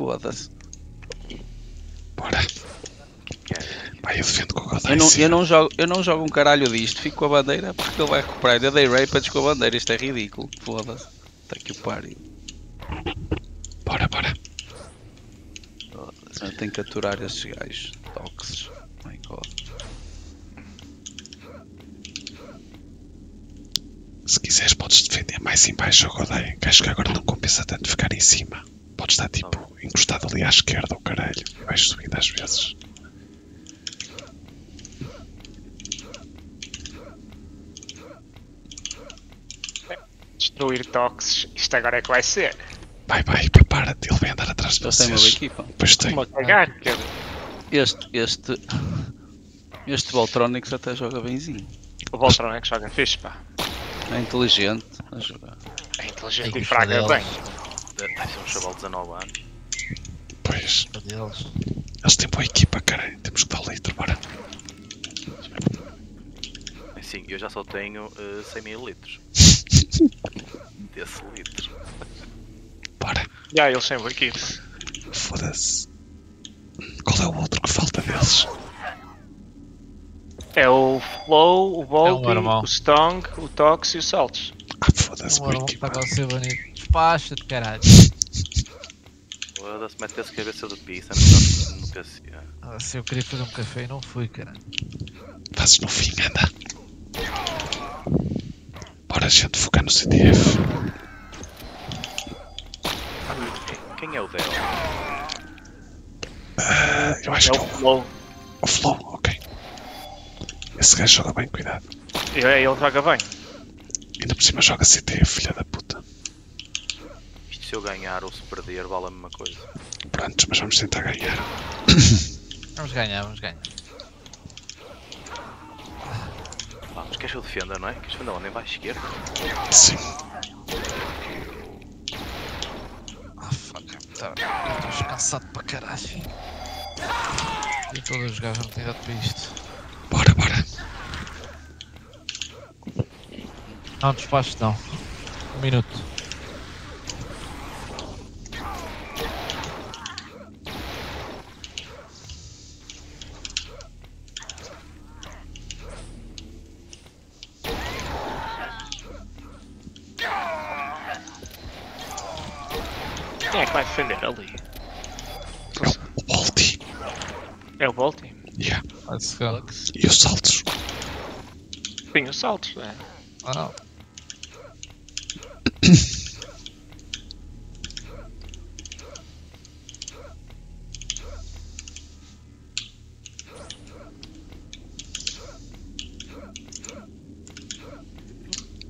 Foda-se. Bora. Vai, eu defendo com o Godai. Eu não, sim. eu, não jogo, eu não jogo um caralho disto, fico com a bandeira porque ele vai recuperar. Eu dei rapages com a bandeira, isto é ridículo. Foda-se. Está aqui o pariu. Bora, bora. Eu tenho que aturar estes gajos. Toxes. My god. Se quiseres, podes defender mais em baixo o Godai. Que acho que agora não compensa tanto ficar em cima. Podes estar tipo encostado ali à esquerda, o caralho. Vais subindo às vezes. Destruir toques, isto agora é que vai ser. Vai, vai, prepara-te. Ele vai andar atrás de Eles têm uma boa vocês. equipa. Pois tem. Uma cagar. Este, este, este Voltronics até joga benzinho. O Voltron é que joga fixe, pá. É inteligente a jogar. É inteligente Tem e fraga bem. Deles. Deve ser um chaval de 19 anos. Pois. Deles. Eles têm boa equipa, caralho. Temos que dar litro, bora. Assim, eu já só tenho uh, 100 mil litros. Desse litro. Bora. Já, eles têm boa equipe. Foda-se. Qual é o outro que falta deles? É o Flow, o Volti, normal. o Stong, o Tox e o Saltos. Ah, foda-se, Agora boa equipa. pagar o seu banido. Despacha-te, caralho. Foda-se, mete-se cabeça do pizza no nunca se. Ah, Se eu queria fazer um café e não fui, caralho. Fazes no fim, anda. Bora, gente, focar no CTF. Quem é o Del? Ah, eu acho É que o é o, Flow. o Flow, ok. Esse gajo joga bem, cuidado. E é ele joga bem. Ainda por cima joga CTF, filha da se eu ganhar ou se perder vale a mesma coisa. Prontos, mas vamos tentar ganhar. Vamos ganhar, vamos ganhar. Pá, mas queres que eu defenda, não é? Queres defender onde? Em baixo esquerda? Sim. Ah, fuck. Tá. Estou descansado para caralho. E todos os gajos não têm dado para isto. Bora, bora. Não, despacho não. Um minuto. Quem é que vai defender ali? O Volti. É o Volti. Yeah. Let's go. Lux. E os saltos. Sim, os saltos. É. Ah, não.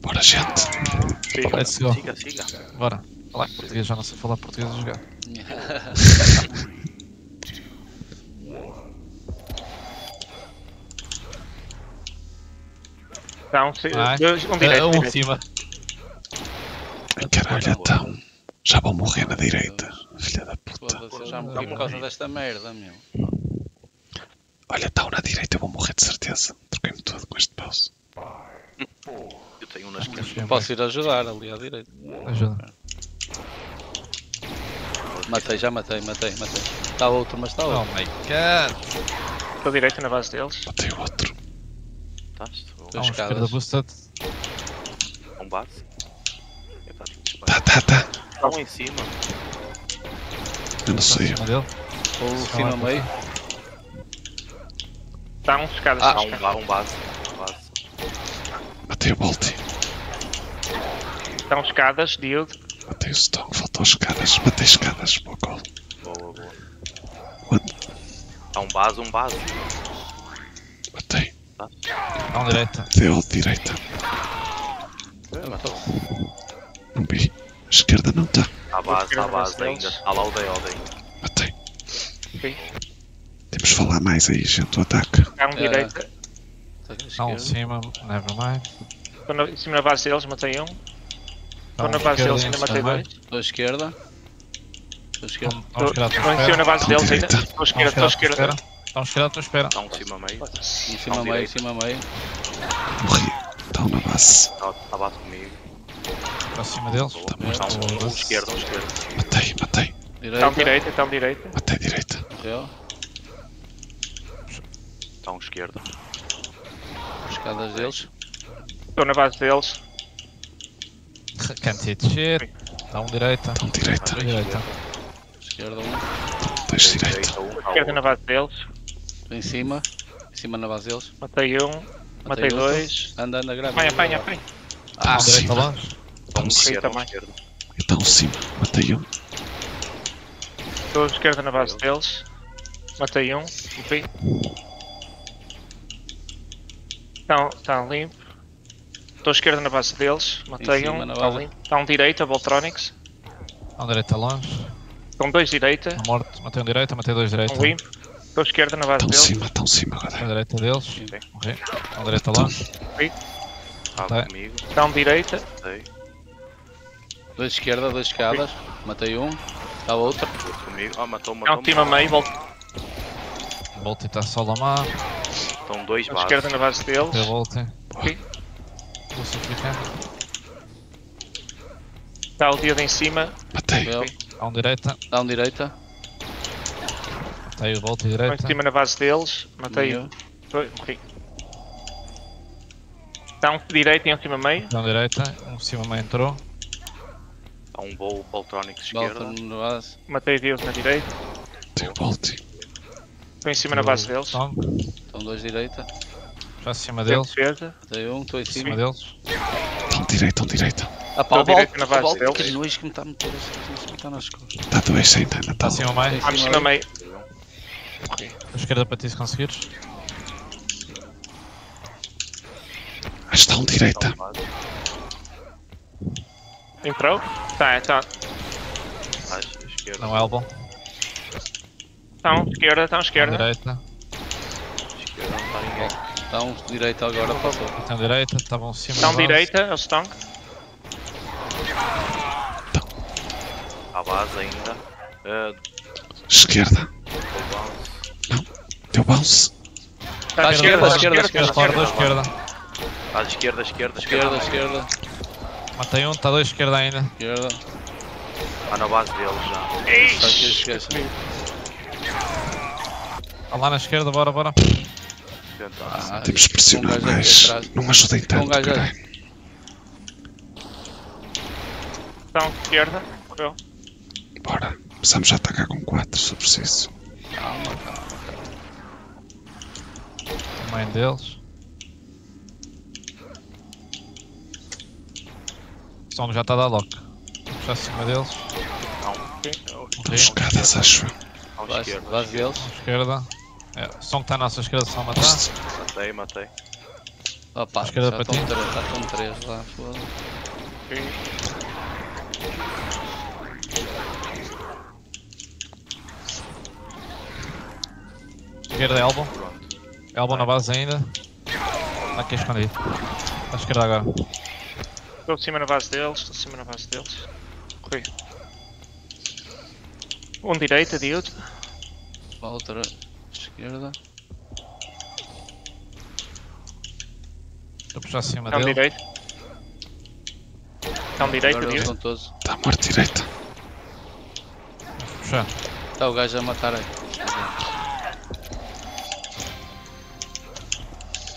Bora, gente. Let's go. Siga, siga. Bora. Falar português, já não sei falar português a jogar. Então, Vai. dois- um Ah, direito. um direito. cima. Caralho, então. Já vão morrer na direita. Filha da puta. Foda-se, eu já morri por causa desta merda, meu. Olha, estão na direita, eu vou morrer de certeza. Troquei-me todo com este pause. Tenho um na esquerda. Posso ir ajudar ali à direita. Ajuda. Matei, já matei, matei, matei. Está outro, mas está Oh outro. my god. Estou direito na base deles. Matei o outro. Estás? Há Dois um boosted. Um base? Epá, Tá, tá, tá. Há um em cima. Eu não sei. Cima dele. Ou cima meio. Está um escadas. Ah, um, ba- um base. Um base. Matei o Volti. Estão escadas, Diogo. Matei o Stone. Faltam escadas. Matei escadas. Boa call. Boa, boa. What? Há um base, um base. Matei. Há um direita. Deu de direita. Não vi. Esquerda não tá. Há base, há base ainda. Há lá o Deod ainda. Matei. Ok. Temos de falar mais aí, gente. O ataque. Há um É. direito. Há um cima. Never mind. Estou em cima da base deles, matei um. Estou na base esquerda deles, ainda matei dois. Estou à esquerda. Estou à esquerda. Esquerda à Estou em cima na espera. base À deles ainda. Estou à esquerda, estou à esquerda. Há um esquerda à tua espera. Há um cima meio. Em cima meio, em cima meio. Morri. Estão na base. Está tá base comigo. Para cima deles. Tá morto. Um, esquerdo, um esquerdo. Matei, matei. Direita. Então direita, então direita. Matei direita. Morreu. Está um esquerdo. Escadas deles. Estou na base deles. Can't hit shit. Dá um direita. Então direita. Dois direita. Esquerda um. Dois direita. Um. Esquerda na base deles. Estou em cima. Em cima na base deles. Matei um. Matei outro. dois. Anda, anda, grave. Apanha, apanha, apanha. Ah, Um direita longe. Então, Um esquerdo, um também. esquerdo. então cima. Matei um. Estou à esquerda na base deles. Matei um. Enfim. Estão, estão limpo. Estou à esquerda na base deles. Matei um. Estão base. limpo. Estão direita, Voltronics. Um direita longe. Estão dois direita. Um morto. Matei um direita, matei dois direita. Estão limpo. Estou à esquerda na base Então deles. cima, então cima, Um Godaia. direita deles. Morri. Um direita longe. Ah, Tá. comigo. Estão direita. Matei. Dois esquerda, dois escadas. Matei um. Está outro. Outro comigo. Ah, matou, Estão matou. time a meio. Volta Volta e está só a mar. Estão dois à bases. esquerda na base deles. Eu voltei. Ok. Crucificante. Está o dedo em cima. Matei. Há um direita. Dá um direita. Matei o volta e Estão em direita. cima na base deles. Matei dois. Morri. Estão direita e em cima meio. Dá um direita. Um cima meio entrou. Há um voo Baltronics Volta esquerda. Matei Deus na direita. Matei o Volti. Estou em cima na base deles. Estão dois direita. Já acima Tem deles. defesa. Matei um. Estou em Acima cima. deles. Então direita, então direita. Ah pá, direito na base volta. deles. Que nojo que me está a meter. Me está nas costas. Está dois ainda, ainda Está está. acima meio. Vamos cima meio. A esquerda para ti se conseguires. Está um direita. Está um base. Entrou? Tá, tá. Mais esquerda. Não elbow. Estão esquerda, estão Um esquerda. direita. Não está um direita agora. Passou. Tem um direita. Estavam acima. Estão da base. direita, eles estão. À base ainda. Ah, Esquerda. bounce. Deu bounce. Está À esquerda, à está esquerda, à Esquerda, dois esquerda. esquerda. À esquerda, esquerda, Esquerda, esquerda. esquerda. Matei um, está dois esquerda ainda. Esquerda. Ah, na base deles já. Esquece. Está lá na esquerda, bora, bora. Tentar. Ah, Temos que pressionar um mais. Não ajudem tanto, Um gajo caralho. Estão esquerda. Correu. Bora. Precisamos já atacar com 4 se preciso. Calma, calma. Também deles. O som já está a dar lock. Já acima deles. Estão Morri. escadas, acho eu. À esquerda. deles. Esquerda. É, o som que está à nossa esquerda só a matar. Matei, matei. Opa, Esquerda já para estão ti. três, já estão três lá. foda-se. Esquerda é elbow. Elbow na base ainda. Está aqui escondido. À esquerda agora. Estou acima na base deles. Estou acima na base deles. Corri. Um direita, Diode. Outra esquerda. Estou a puxar acima Estão dele. direita. Estão direita, Agora eles estão todos. Está morto direita. Puxar. Está o gajo a matar aí.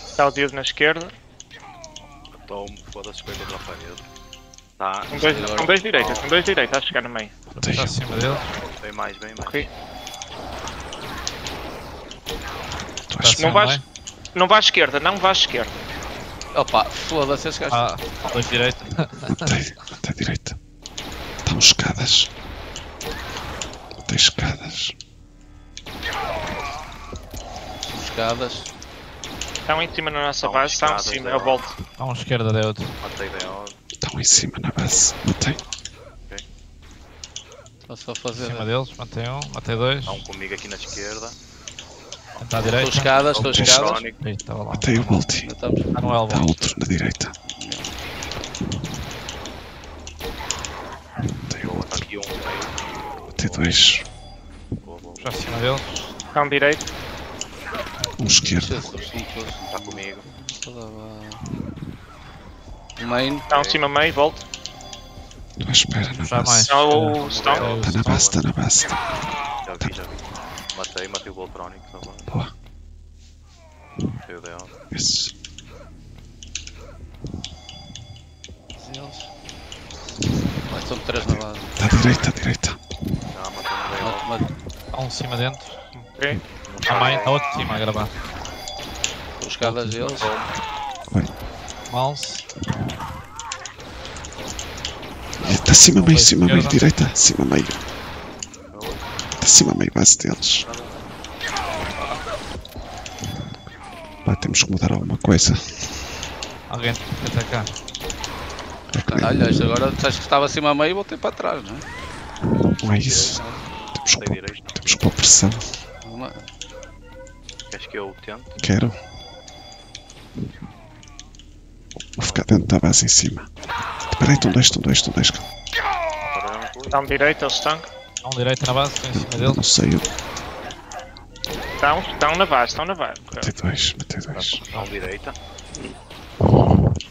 Está o Diode na esquerda. Matou-me. Foda-se, foi contra a parede. Tá. São dois, são dois direitas. São dois direitas a chegar no meio. Estou a puxar acima dele. Bem mais, bem mais. Corri. Tu Está achas acima Não vais-. Não vá à esquerda, não vá à esquerda. Opa, foda-se, esse gajo. Ah, dois direita. Matei, matei direita. Estão escadas. Matei escadas. Escadas. Estão em cima na nossa Estão base. Estão em cima. é Eu volto. Está um esquerda de outro. Estão em cima na base. Matei. Só só fazer. Acima deles. Matei um, matei dois. Está um comigo aqui na esquerda. Está à Estou direita. escadas, estou Estou escadas. Electrónico. Ih, Estava lá. Matei o estamos. Está no Está elbow. outro na direita. O outro. Aqui um. Matei dois. Puxar acima deles. Estão direito. Um esquerdo. Está comigo. Main. Estão em cima meio. Volto. Estou à espera na Já mais. base. Não, o Stone. Está na base, está na base. tá. Já vi, já vi. Matei, matei o Voltronic também. Boa. Foi o dela. Isso. Eles. Vai, são três na base. Está à direita, à direita. Já matei mate. Há um cima dentro. Ok. Há mais, há outro de cima a gravar. Os escadas deles. Mouse. Está acima, meio, cima, meio, direita. Cima, meio. Está acima, meio, base deles. Pá, temos que mudar alguma coisa. Alguém tem que atacar. É que Caralho, isto agora disseste que estava acima a meio e voltei para trás, não é? não é isso. Temos que, pôr, direito. temos que pôr pressão. Uma- Queres que eu tente? Quero. Vou ficar dentro da base em cima. Espera aí, estão dois, estão dois, estão dois. Down direito, eles estão. Há um direito na base, estou em cima dele. não sei, eu Estão, estão na base, estão na base. matei dois, matei dois. Não, direita.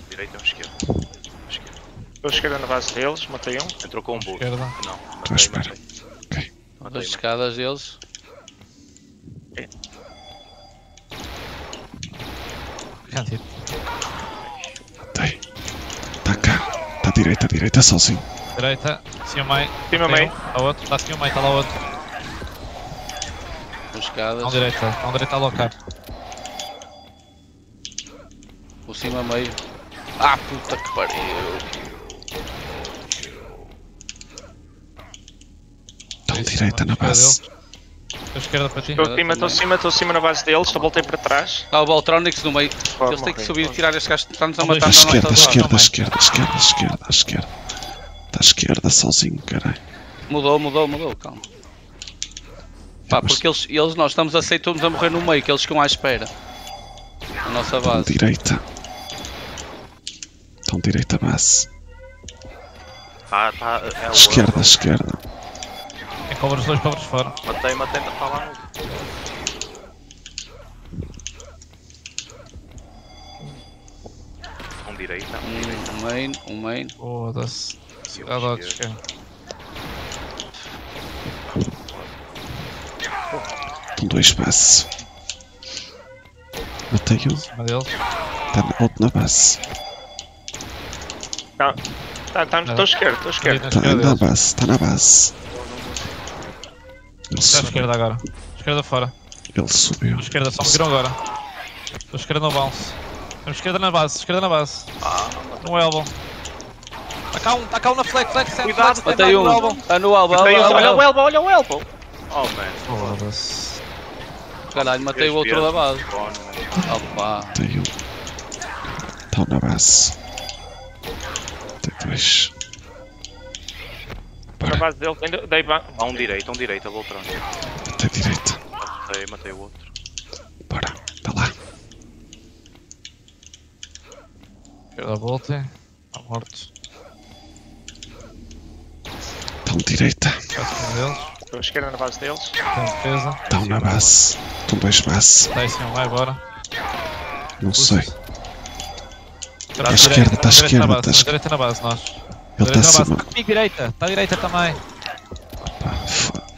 Direita ou esquerda? Esquerda. Eu esquerda na base deles, matei um. Entrou com um boost. Esquerda. Não, Estou à matei, espera. matei. Ok. Das Matei, escadas deles. Ir. Matei. Está cá. Está à direita, à direita, sozinho. Direita. Cima meio. Cima meio. um. Há outro. Está cima meio, está lá outro. As Há um escadas. direita. Há um direita a alocar. O cima meio. Ah, puta que pariu. Está à direita na base. Estou esquerda para ti. Estou acima, estou acima, estou acima na base deles, estou voltei para trás. Ah, o Baltronics no meio. Eles têm que subir e tirar estes gajos que estão-nos a matar esquerda, esquerda, esquerda, esquerda, esquerda, esquerda. Esquerda, sozinho, caralho. Mudou, mudou, mudou, calma. Pá, porque eles, eles nós estamos aceitamos a morrer no meio, que eles ficam à espera. A nossa Estão base. direita. Estão direita, base. Tá, tá, é o Esquerda, esquerda. Quem cobra os dois cobras fora. Matei, matei, está lá. Um direita, um direita. Um main, um main. Foda-se. Esquerdo. esquerda. Estão dois base. Matei um. Cima. Está na- outro na base. Tá, tá, tá, estou esquerdo, estou esquerdo. Na Está na deles. base, está na base. Ele Está à subiu. esquerda agora. Esquerda fora. Ele subiu. Esquerda, só me viram agora. Estou esquerda no bounce. Temos esquerda na base, esquerda na base. No elbow. Cá um, cá um na flex, flex, flex, Cuidado, flex, Matei no um. elbow. Ah, no elbow, um, elbow, olha o elbow. elbow, olha o elbow. Oh man. Foda-se. Caralho, matei o outro da base. Opa. Matei um. Estão na base. Matei dois. Na base ainda dei. Há um direito, um direito, a Voltron. Matei direita. Matei, matei o outro. Bora. Está lá. Esquerda volta. Está morto. Estão direita. Está deles. Estou esquerda na base deles. Tem defesa. Estão na base. Estão dois base. Está aí cima, vai embora. Não sei. Estamos à direita, esquerda, está à esquerda, na base, está à direita na base, nós. Ele está base. acima. Está comigo direita. Está à direita também.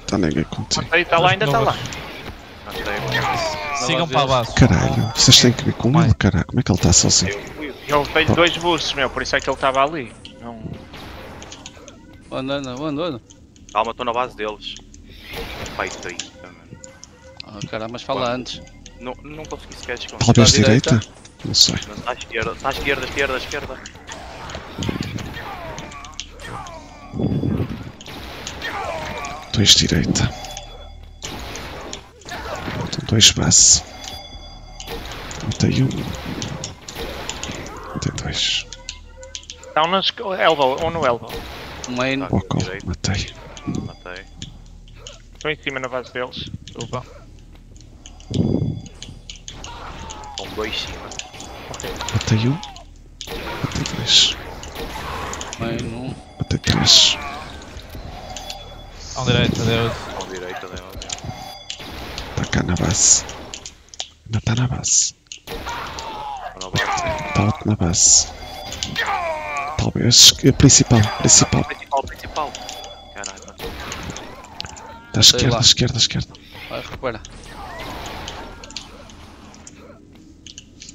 Está ninguém contigo. Está lá, ainda está lá. Sigam para a base. Caralho. Vocês têm que vir com ele, caralho. Como é que ele está sozinho? Ele fez dois boosts, meu, por isso é que ele estava ali. Não... Onde anda? Calma, estou na base deles. Pai, 30, mano. Ah, caramba, mas fala antes. Não, não consegui sequer descontar. Talvez à direita? direita? Não sei. Está à esquerda, está à esquerda, esquerda, esquerda. Dois direita. Estão dois base. Matei um. Matei dois. Down na esc- elbow, ou no elbow. Um main. Tá. Walk off. Direito. Matei. Matei. Estou em cima na base deles. Desculpa. Com dois cima. Matei um. Matei dois. Main, um. Matei três. À direita, Deus. Com direita, deu. Está cá na base. Ainda está na base. Está na base. Está talvez. Eh, Principal, principal. Principal, principal. Caralho, mano. Da esquerda, esquerda, esquerda. Vai, recupera.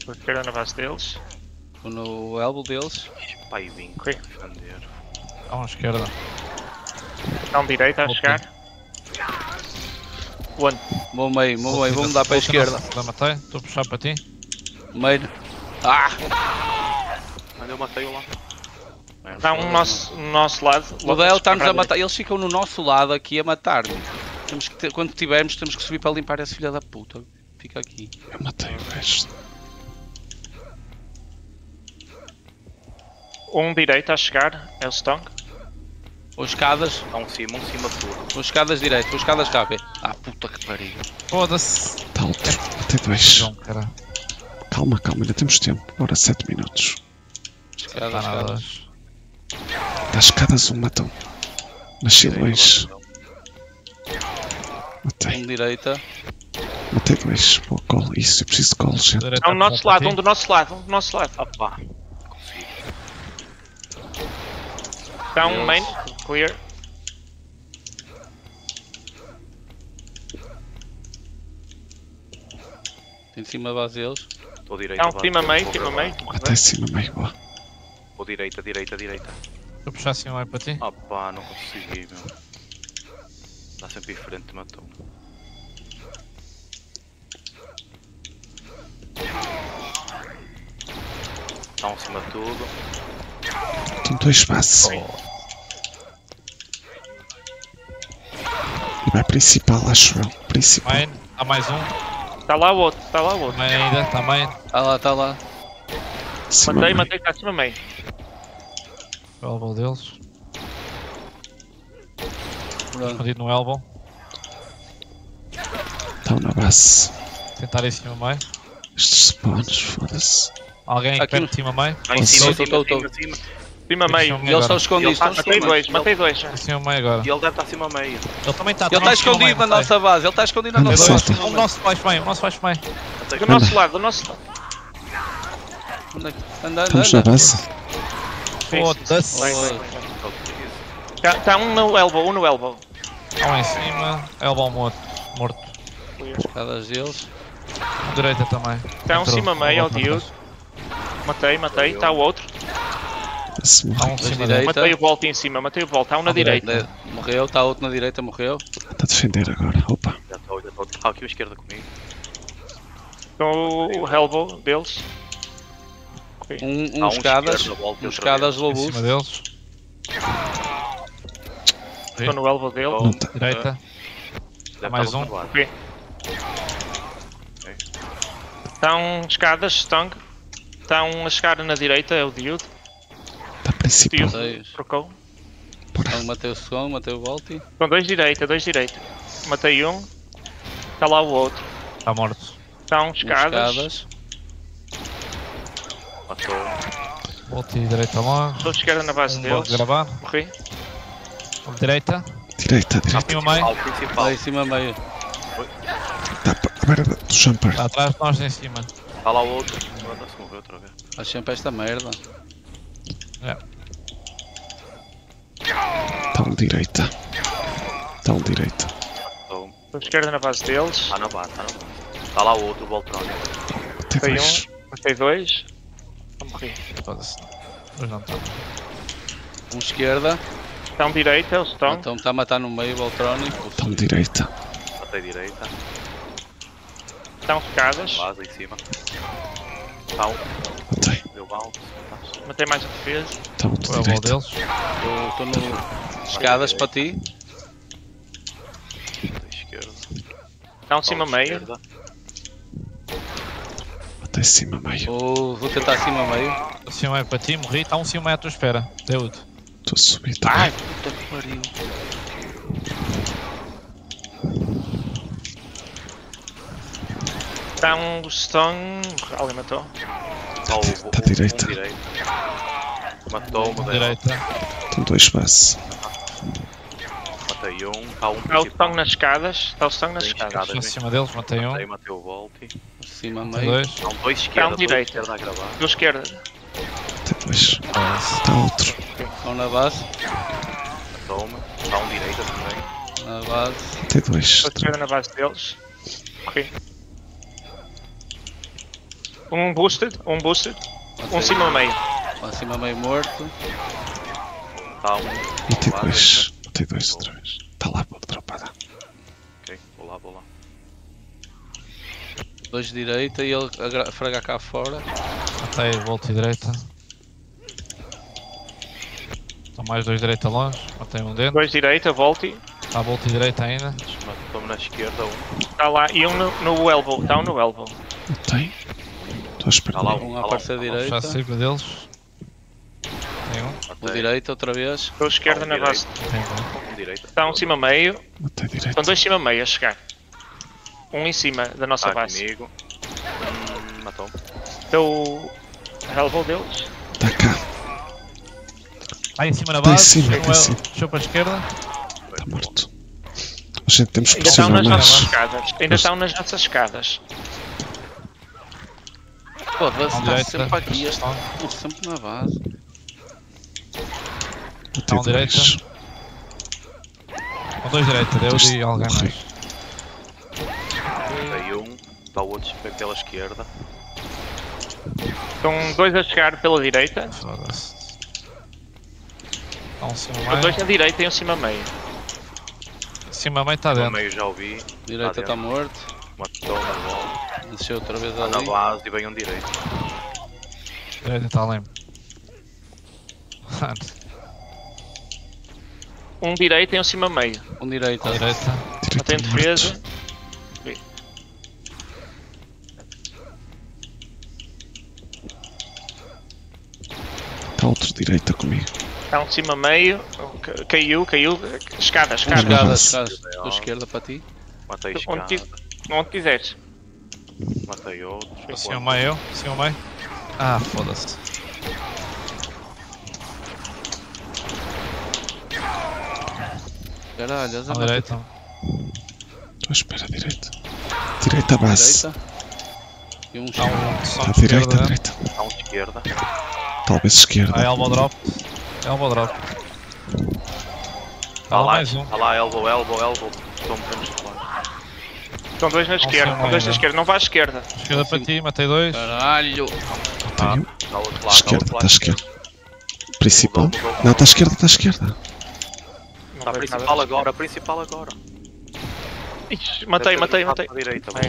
Pela esquerda na base deles. Estou no elbow deles. Pai, vim defender. Está à esquerda. Estão direita a Ok. chegar. Onde? Vou meio, vou meio, vou mudar para a esquerda. Já matei, estou a puxar para ti. Meio. Ah! Mas eu matei-o lá. Está um no nosso, no nosso lado. O Del está-nos a matar. Eles ficam no nosso lado aqui a matar-nos. Temos que ter- quando tivermos, temos que subir para limpar esse filho da puta. Fica aqui. Eu matei o gajo. Um direito a chegar. É o Stong. Ou escadas, Há um cima, um cima puro. ou escadas direito, ou escadas KB. Ah, puta que pariu. Foda-se. Está outro. Matei dois. Calma, calma, ainda temos tempo. Bora, 7 minutos. Escadas, escadas. Das escadas um matou. Nasci dois. Um Matei. direita. Matei dois. Boa call. Isso, eu preciso de call, gente. Direita Está um do a nosso lado, um do nosso lado, um do nosso lado. Opa. Está um main. Clear. Em cima da base deles. Estou. Está um vá. cima meio, cima meio. Matei cima meio. Boa. Vou direita, direita, direita. A puxar assim um para ti. Opa, não consegui, meu. Dá sempre diferente, matou. Está um cima de tudo. Tem dois passes. E vai principal, acho eu. Principal. Main, há mais um. Está lá o outro, está lá o outro. Main ainda, está main. Está lá, está lá. Cima Matei, meio. matei, está acima meio. O elbow deles. Pronto. Escondido no elbow. Estão na base. Tentar em cima meio. Estes spawns, foda-se. Alguém aqui de cima meio. Lá em cima, tô, tô, cima, meio. Eles estão escondidos, estão Matei escondidos. dois, matei dois. Em cima meio agora. E ele deve estar acima meio. Ele também está. Ele está escondido na nossa base, ele está escondido na Anda, nossa base. O nosso baixo meio, o nosso baixo meio. Do nosso lado, do nosso lado. Anda, anda, Estamos na anda. base. Foda-se. Está tá um no elbow, um no elbow. Um em cima, elbow morto. morto. Escadas deles. Direita também. Está um Entrou. cima meio, ao Dude. Matei, matei. Está o outro. Há morre. um cima direita. Matei o volta em cima, matei o volta. Há um na direita. Morreu, está outro na direita, morreu. Está a defender agora. Opa. Já estou, já estou. Está aqui à esquerda comigo. Com o elbow deles. Um, Há um um escadas, um escadas vez. Em cima deles. Estou no elbow dele. Não tá. Direita. Deve mais um. Ok. Estão escadas, Stung. Está um a chegar na direita, é o Dude. Está principal. Seis. trocou. Então matei o segundo, matei o Volti. Com dois direita, dois direita. Matei um. Está lá o outro. Está morto. Estão Um escadas. Matou. Volta e direita lá. Estou esquerda na base Um deles. pode gravar. Morri. Direita. Direita, Em direita. cima meio. Ao principal. Lá em cima meio. Está à beira do jumper. Está atrás de nós em cima. Está lá o outro. Foda-se, morreu outra vez. Faz sempre esta merda. É. Está um direita. Está um direita. Estou. Estou esquerda na base deles. Está na base, está na base. Está lá o outro, o Voltron. Matei dois. um. Matei dois. Não morri. Foda-se. Mas não está. Um esquerda. Estão direita, é o Stone. Então está a matar no meio o Voltrónico. Está um direita. Matei direita. Estão escadas. Base em cima. Um. Matei. Deu bounce. Matei mais um defesa. Está um O de elbow direita. deles. Estou no. Escadas para ti. Esquerda. Estão um cima meio. esquerda. Matei cima meio. Vou, vou tentar acima meio. Um cima meio para ti, morri. Está um cima meio à tua espera. Deu-te. Estou a subir Ai, também. puta que pariu. Está um Stone. Alguém matou. Está o Tá à direita. Um direito. Matou-me. deu. Direita. Estão dois base. Matei um. Está um Está o principal. Nas escadas. Está o Stone nas Tem escadas. escadas. Em cima deles, matei um. Matei, matei o Volti. Acima Matei meio. dois. Estão dois esquerda, dois direita. esquerda a gravar. Do esquerda. Matei Dois. Ah, Está outro. Estão na base. Toma. Está um direita também. Na base. Tem dois. Estou esquerda na base deles. Ok. Um boosted, um boosted. Um cima meio. Lá cima meio morto. Está um. Matei vou lá dois. Matei dois outra vez. Está lá para dropada. Ok, vou lá, vou lá. Dois de direita e ele a cá fora. Matei, volto e direita. Estão mais dois direita longe. Matei um dentro. Dois direita, volte. Está a volta e direita ainda. Estou-me na esquerda um. Está lá. E um no, no elbow. Down no elbow. Matei. Estou a esperar. Está lá um. Um à parte um, um. Já direita. sigo deles. O Matei. direita outra vez. Estou esquerda na base. Um cima meio. Matei direito. Estão dois cima meio a chegar. Um em cima da nossa Está base. comigo. Hum, matou-me. Deu o elbow deles. Está cá. Ah, em cima na Tá em base. cima, tá em cima. Puxou para a esquerda. Está morto. A gente temos que Ainda estão nas mais. nossas escadas. Ainda estão nas nossas escadas. Está direita. sempre aqui. Este estão sempre na base. Matei Não, direita. dois. Com dois direita. Deu e alguém mais. Matei um. Está o outro pela esquerda. Estão dois a chegar pela direita. Foda-se. Está um cima meio. dois na direita e um cima meio. Cima meio está dentro. meio já ouvi. Direita Tá está dentro. morto. Matou-me na bola. Desceu outra vez Está na ali. base e vem um direito. Direita está além. Um direita e um cima meio. Um direita. À direita. Não tem defesa. Está outro direita comigo. Está um de cima meio. Ca- Caiu, caiu. Escada, escada. Escada, escada. Da esquerda para ti. Matei Onde, escada. onde quiseres. Matei outro. Cima meio. Cima meio. Ah, foda-se. Caralho, as À direita. Estou à espera, direita. Direita base. Direita. E um chão. um À direita, esquerda. direita. Está um esquerda. Talvez Ah, esquerda. elbow drop. Elbow drop. Está lá mais um. Está lá, elbow, elbow, elbow. De falar. Estão dois na esquerda. Estão dois na esquerda. Não vá à esquerda. Esquerda para ti, matei dois. Caralho. Ah. Está Esquerda, está à esquerda. Principal. Não, está à esquerda, está à esquerda. Não Está vejo principal nada. agora, principal agora. Ixi, matei, matei, matei. a direita, boa.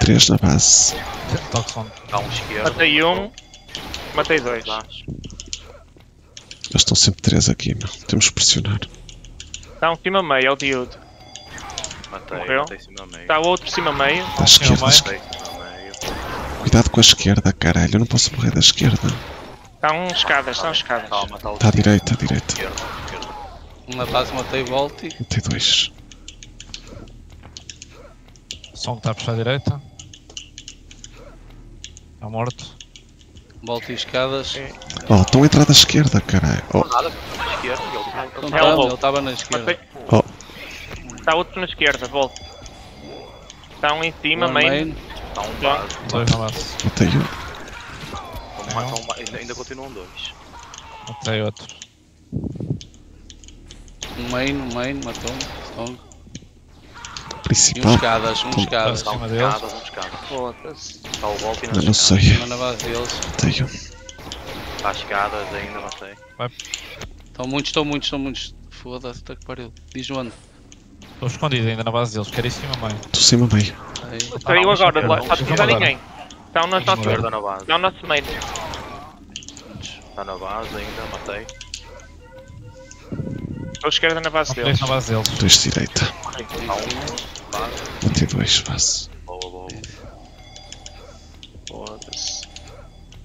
Três na base. Toxon. Está um esquerdo. Matei um. Matei dois. Eles estão sempre três aqui, meu. Temos que pressionar. Está um cima meio, é o Diudo. Matei, Morreu? matei cima meio. Está outro cima meio. Está à esquerda. à esquerda. Matei cima meio. Cuidado com a esquerda, caralho. Eu não posso morrer da esquerda. Está um escadas, estão escadas. Calma, está Está à direita, à direita. Um na base matei volte. Matei dois. Som que está a puxar à direita. Está morto. Volte e escadas. Oh, estão a entrar da esquerda, caralho. Oh, Nada, esquerda. Ele está Então tá, ele estava na esquerda. Oh. Está outro na esquerda, volta. Está um em cima, main. Está um. Dois na base. Matei um. Matam uma- ainda, ainda continuam dois. Matei outro. Um main, um main, matou-me. Stone. E um Principal. escadas, um escadas. Está Está Acima um deles. escadas, um escadas. Foda-se. Está o volta e Eu nas não sei. Uma na base deles. Matei um. Está escadas ainda, matei. Estão muitos, estão muitos, estão muitos. Foda-se, tá que pariu. Diz onde? Estou escondido ainda na base deles. Quero ir cima meio. Estou cima meio. Aí. Caiu não, agora, está a ninguém. Está um na Deixa-me nossa ver. Esquerda na base. Está o nosso meio. Está na base ainda, matei. Estou esquerda na base Matei deles. na base deles. Dois de direita. Um. Base. Matei dois, base. Boa, boa. Foda-se.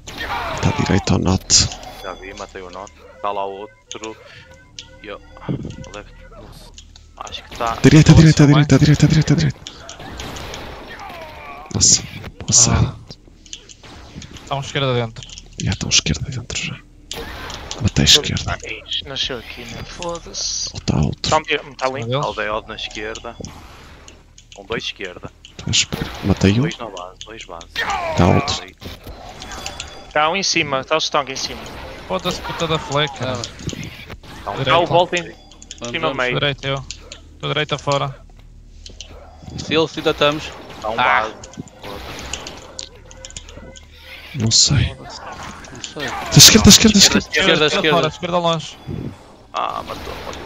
Está à direita ao note. Já vi, matei o norte. Está lá outro. E eu. Left. Acho que está. Direita, direita, direita, direita, direita, direita. Nossa, nossa. Ah. Está um esquerda dentro. Já estão esquerda dentro já. Matei a esquerda. Nasceu aqui, né? Foda-se. Ou está outro. Está um está ali. Aldeode na esquerda. Com dois esquerda. Espera. Matei um. Dois na base, dois base. Está outro. Ali. Está um em cima, está o Stonk em cima. Foda-se puta da fleca. Ah, Tá um Está o Direita. Volt em vamos, cima meio. Direita eu. Estou direita fora. Seals, ainda estamos. tá um Ah. base. Não sei. Não sei. Da esquerda, da esquerda, da esquerda. Esquerda, esquerda. fora, esquerda longe. Ah, matou, matou.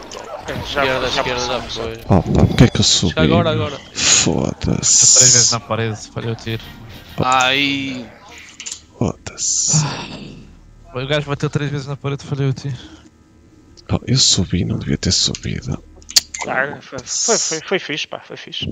Já, Esquerda, esquerda, já passamos. foi. Opa, porque é que eu subi? Chega agora, agora. Três vezes Foda-se. na parede, falhou o tiro. Ai, Foda-se. O gajo bateu três vezes na parede, falhou o tiro. Oh, eu subi, não devia ter subido. Ah, foi, foi, foi, foi fixe, pá, foi fixe.